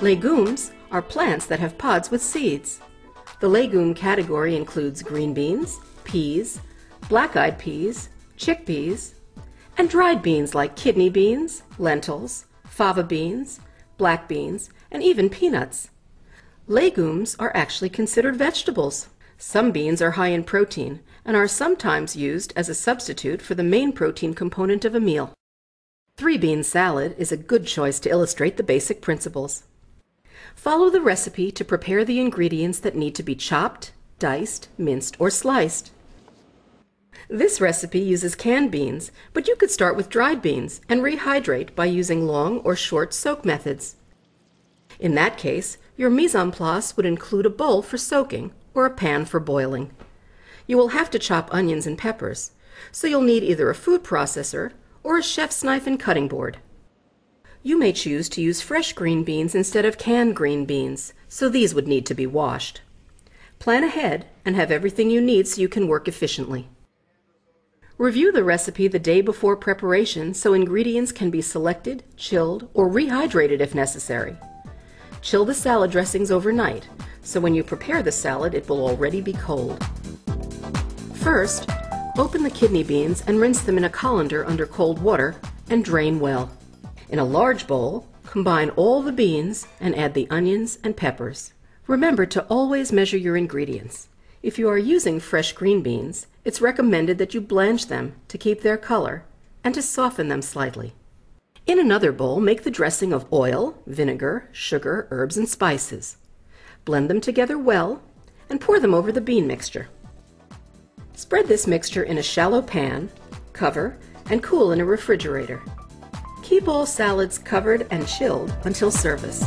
Legumes are plants that have pods with seeds. The legume category includes green beans, peas, black-eyed peas, chickpeas, and dried beans like kidney beans, lentils, fava beans, black beans, and even peanuts. Legumes are actually considered vegetables. Some beans are high in protein and are sometimes used as a substitute for the main protein component of a meal. Three bean salad is a good choice to illustrate the basic principles. Follow the recipe to prepare the ingredients that need to be chopped, diced, minced, or sliced. This recipe uses canned beans, but you could start with dried beans and rehydrate by using long or short soak methods. In that case, your mise en place would include a bowl for soaking or a pan for boiling. You will have to chop onions and peppers, so you'll need either a food processor or a chef's knife and cutting board. You may choose to use fresh green beans instead of canned green beans, so these would need to be washed. Plan ahead and have everything you need so you can work efficiently. Review the recipe the day before preparation so ingredients can be selected, chilled, or rehydrated if necessary. Chill the salad dressings overnight, so when you prepare the salad it will already be cold. First, open the kidney beans and rinse them in a colander under cold water and drain well. In a large bowl, combine all the beans and add the onions and peppers. Remember to always measure your ingredients. If you are using fresh green beans, it's recommended that you blanch them to keep their color and to soften them slightly. In another bowl, make the dressing of oil, vinegar, sugar, herbs, and spices. Blend them together well and pour them over the bean mixture. Spread this mixture in a shallow pan, cover, and cool in a refrigerator. Keep all salads covered and chilled until service.